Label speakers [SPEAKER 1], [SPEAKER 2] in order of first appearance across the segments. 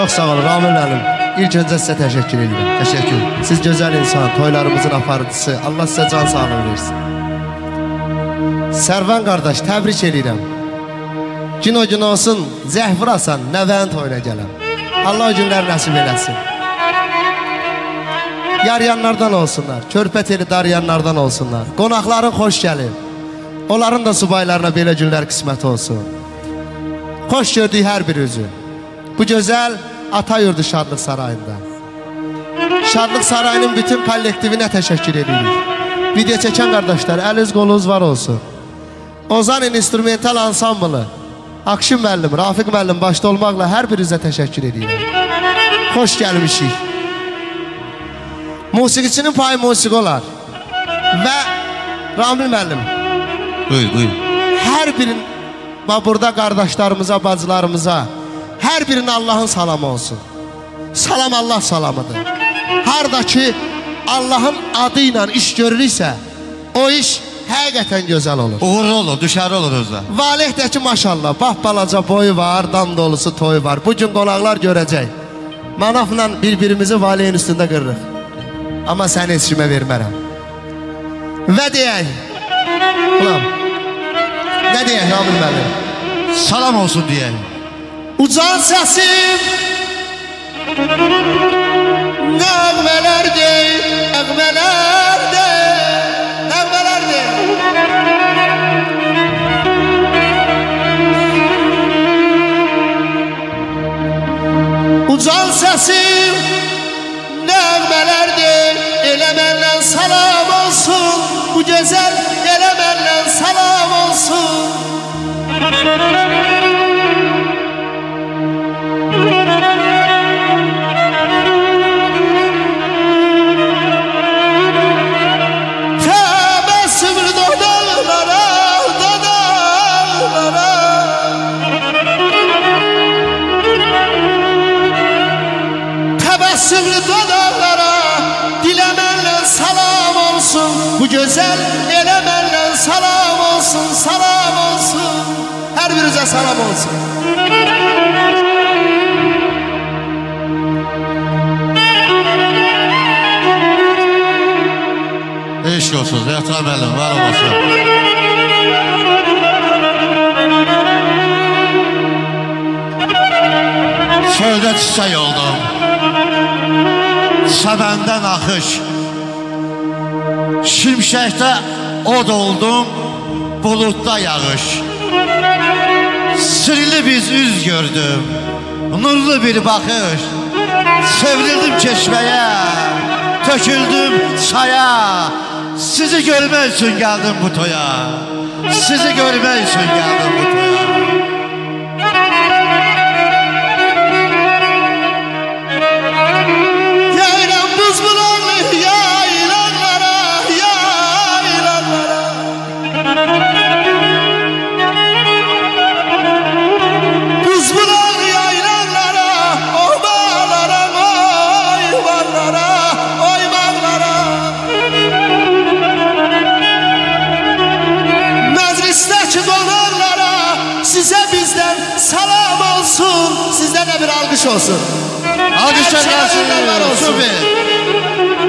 [SPEAKER 1] Çox sağ olun Ramil müəllim. İlk öncə sizə təşəkkür edirəm.
[SPEAKER 2] Teşekkür.
[SPEAKER 1] Siz gözəl insan, toylarımızın aparıcısı. Allah sizə can sağlığı versin. Sərvan qardaş, təbrik edirəm. Gün o gün olsun, zəh vurasan, nəvənin toyuna gələm. Allah günlər nəsib eləsin. Yaryanlardan olsunlar, körpə teli daryanlardan olsunlar. Qonaqların xoş gəlin. Onların da subaylarına belə günlər qismət olsun. Xoş gördük hər bir üzü. Bu gözəl ata yurdu Şadlıq Sarayında. Şadlıq Sarayının bütün kollektivinə təşəkkür edirik. Video çəkən qardaşlar, əliniz qolunuz var olsun. Ozan instrumental ansamblı, Akşin müəllim, Rafiq müəllim başda olmaqla hər birinizə təşəkkür edirəm. Xoş gəlmişik. Musiqiçinin payı musiqi olar. Və Ramil müəllim,
[SPEAKER 2] Buyur buyur.
[SPEAKER 1] hər birin bax burada qardaşlarımıza, bacılarımıza hər birinə Allahın salamı olsun. Salam Allah salamıdır. Harda ki Allahın adı ilə iş görülürsə, o iş həqiqətən gözəl olur.
[SPEAKER 2] Uğurlu olur, düşərli olur özdə.
[SPEAKER 1] Valehdəki maşallah, bax balaca boyu var, dam dolusu toyu var. Bu gün qonaqlar görəcək. Manafla bir-birimizi valeyin üstündə qırırıq. Amma səni heç kimə vermərəm. Və deyək, ulan, nə deyək Ramil müəllim?
[SPEAKER 2] Salam olsun diye.
[SPEAKER 1] Ucan səsim Nəğmələrdir, nəğmələrdir Nəğmələrdir Ucan səsim Nəğmələrdir Elə məndən salam olsun. Bu gözəl elə məndən salam olsun. Təbəssümlü Təbəssümlü dodaqlara Dilə mənlə salam olsun. Bu gözəl elə mənlə salam olsun, salam olsun. Hər birinizə salam olsun.
[SPEAKER 2] Eşk olsun, Zeytan müəllim, var olasın. Çöldə çiçək oldum. Səbəndən axış. Şimşəkdə od oldum, buludda yağış. Sirli biz üz gördüm, nurlu bir baxış. Sevrildim çeşməyə, töküldüm çaya. Sizi görmək üçün gəldim bu toya. Sizi görmək üçün gəldim bu toya.
[SPEAKER 1] Alqış olsun
[SPEAKER 2] Alkışlar gelsin. Süper.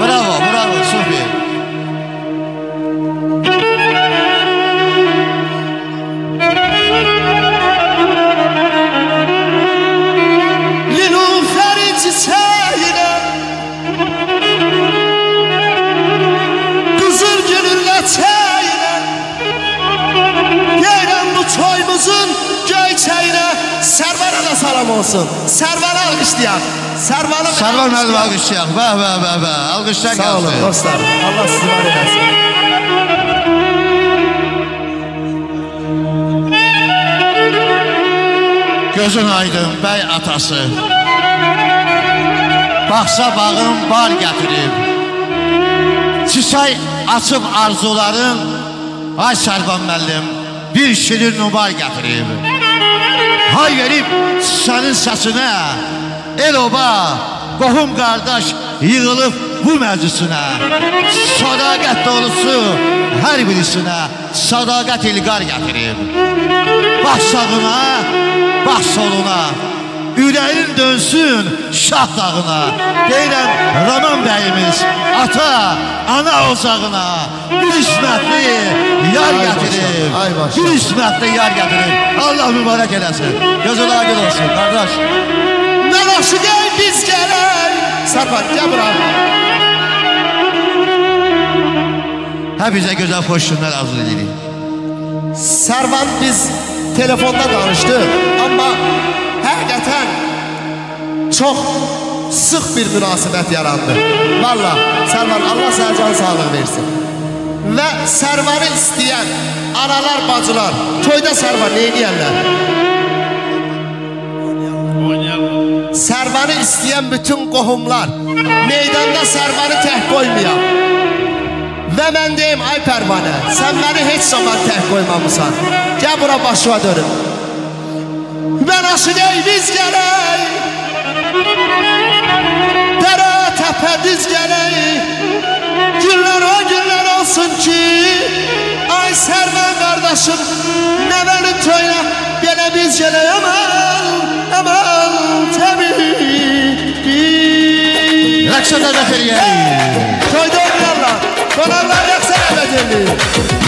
[SPEAKER 2] Bravo, bravo, süper.
[SPEAKER 1] Olsun Servara alkışlayan Servara
[SPEAKER 2] Sarvar müəllim alkışlayaq. Bə, bə, bə, bə. Alkışlar
[SPEAKER 1] Sağ olun
[SPEAKER 2] gelsin.
[SPEAKER 1] dostlar Allah sizi var eylesin
[SPEAKER 2] Gözün aydın bəy atası. Baxsa bağım bar gətirib. Çiçək açıb arzuların. Ay Sərvan müəllim, bir şirin nubar gətirib. Hay verib sənin səsinə. El oba, qohum qardaş yığılıb bu məclisinə. Sadaqət dolusu hər birisinə sadaqət ilqar gətirib. Bax sağına, bax soluna Ürəyin dönsün şah dağına Deyirəm Raman bəyimiz Ata, ana ocağına Bir ismətli yar gətirib. Bir ismətli yar gətirib Allah mübarək eləsin Gözün agil olsun qardaş
[SPEAKER 1] Nə yaxşı gəl biz gələk. Sərvan, gəl bura.
[SPEAKER 2] Həpizə gözəl xoş günlər arzu edirik
[SPEAKER 1] Sərvan biz telefonda danışdıq, amma həqiqətən çox sıx bir münasibət yarandı. Valla, Sərvan Allah sənə can versin. Və Sərvanı istəyən analar, bacılar, toyda Sərvan nə edirlər? Sərvanı istəyən bütün qohumlar meydanda Sərvanı tək qoymayan. Və mən deyim, ay Pərvanə, sən məni heç zaman tək qoymamısan. Gəl bura başıma dönüm. Mən aşıqey biz gələk. Dərə təpə diz gələk. Günlər o günlər olsun ki, ay Sərvan qardaşım, nəvənin toyuna belə biz gələk aman, aman təbii.
[SPEAKER 2] Rəqsə də zəfəriyyəli
[SPEAKER 1] Toyda oynayarlar. Qonaqlar rəqsə dəvət edilir.